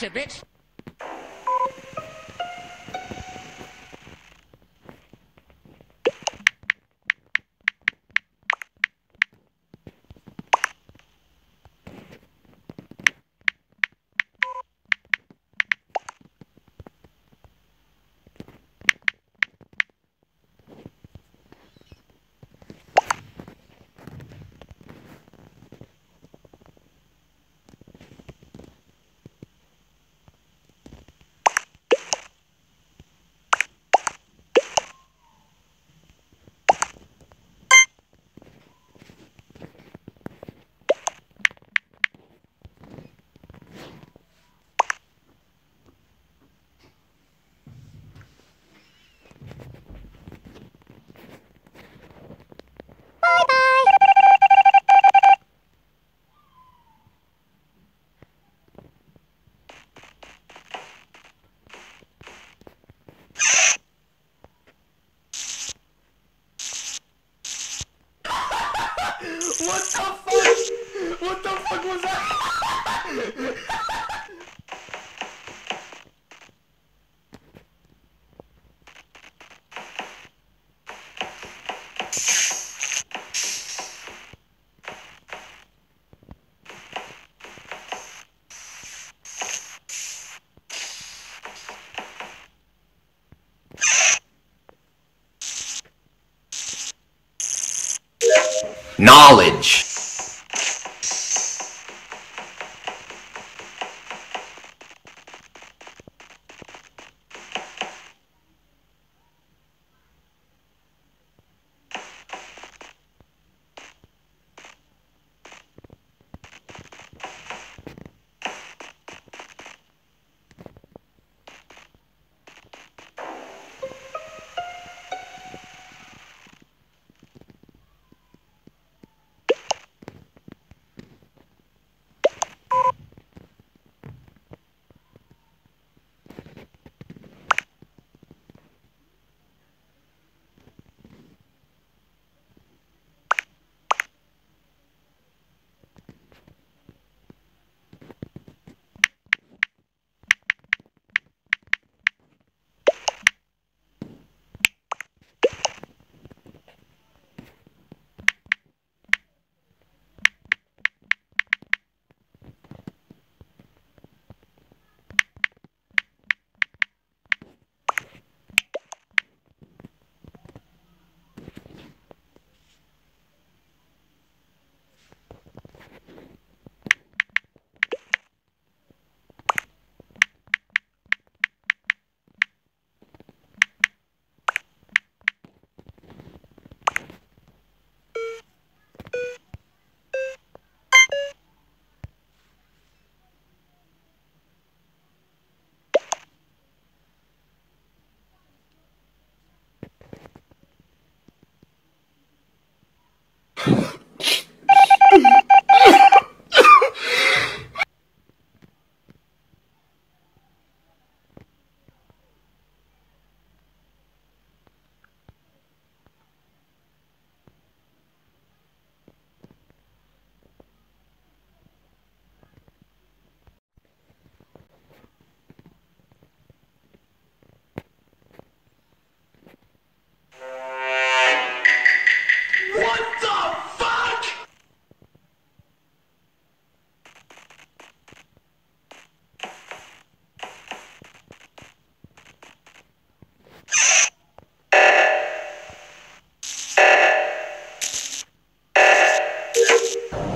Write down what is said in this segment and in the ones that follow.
Gotcha, bitch. Knowledge.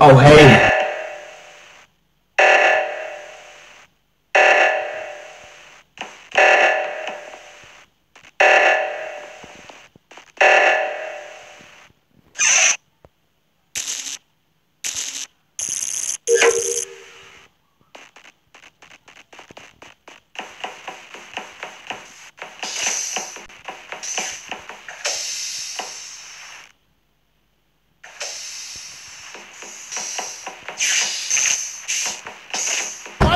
Oh, hey.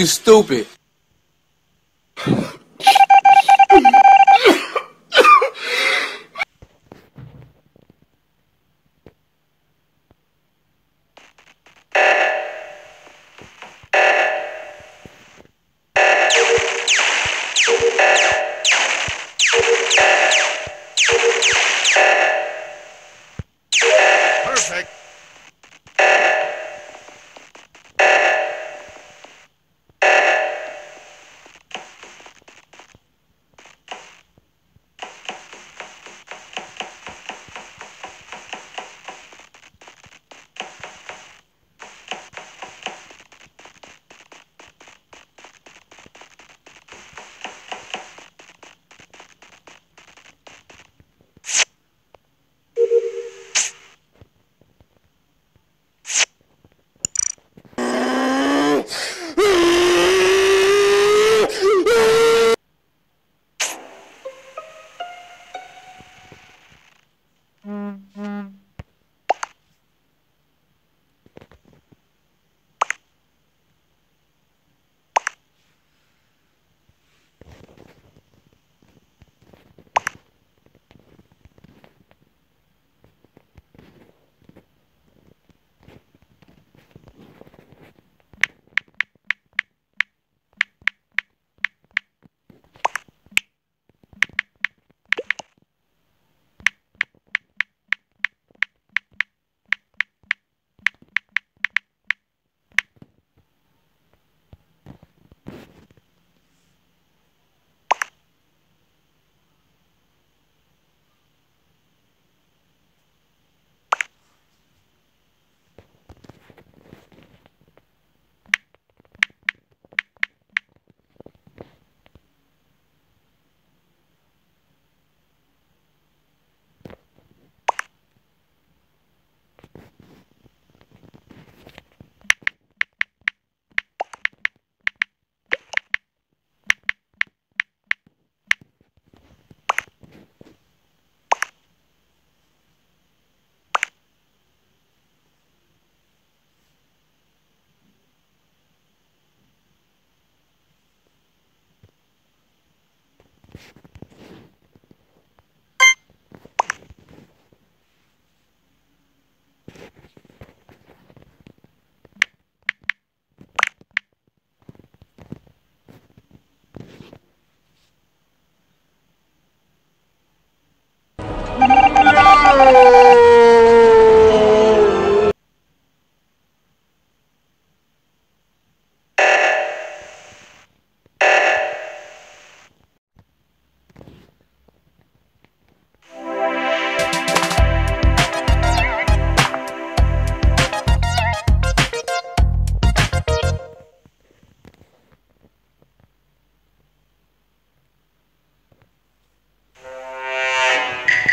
You stupid.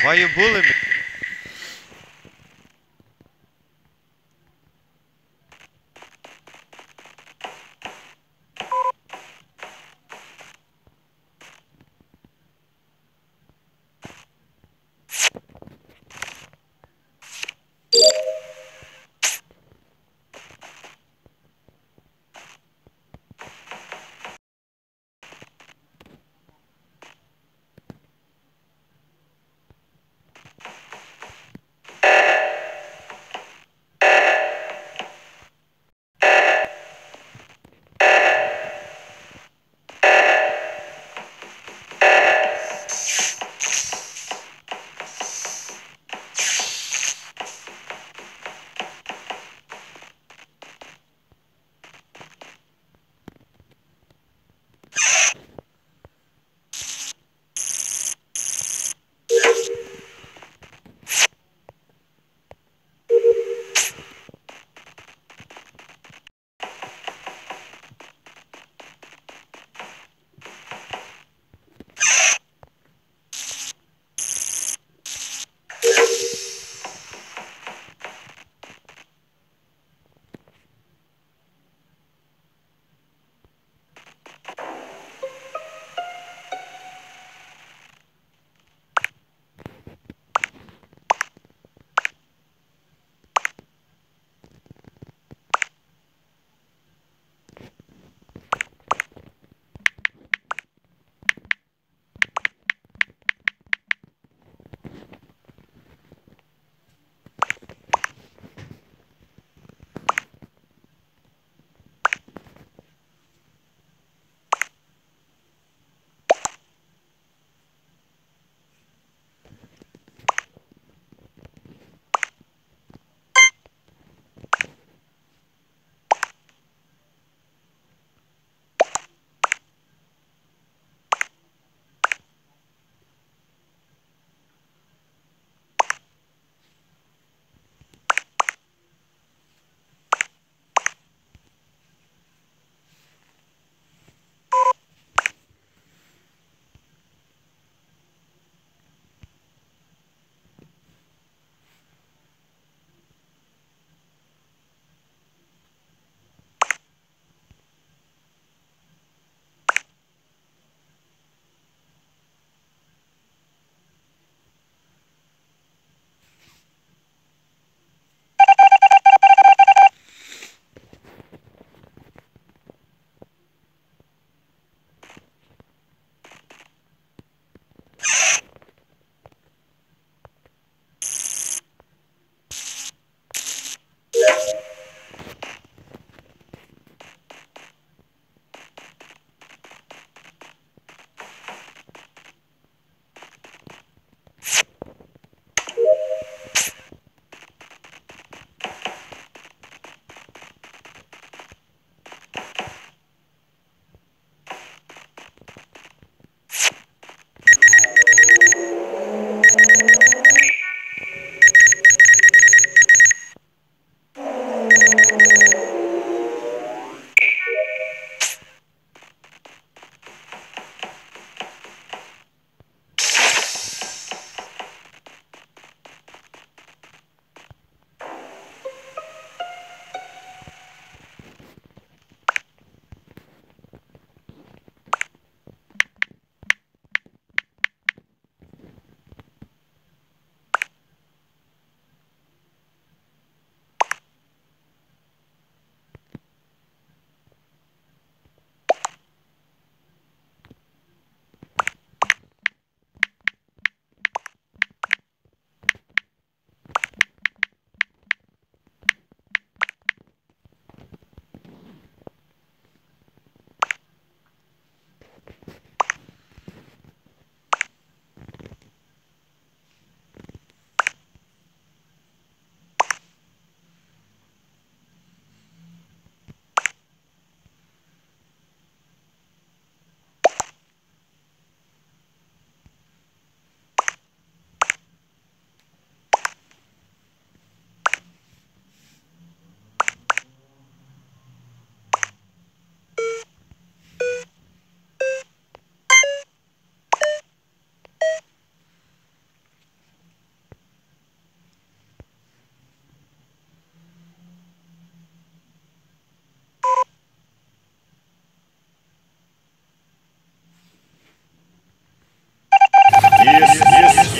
Why you bullying me?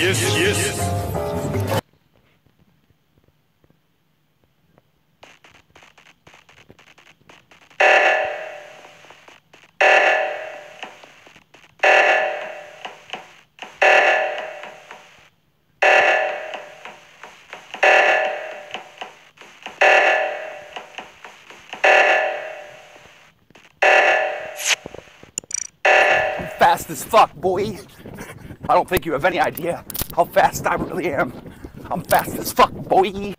Yes, yes. fast as fuck, boy. I don't think you have any idea how fast I really am. I'm fast as fuck, boy.